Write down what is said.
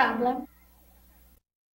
problem.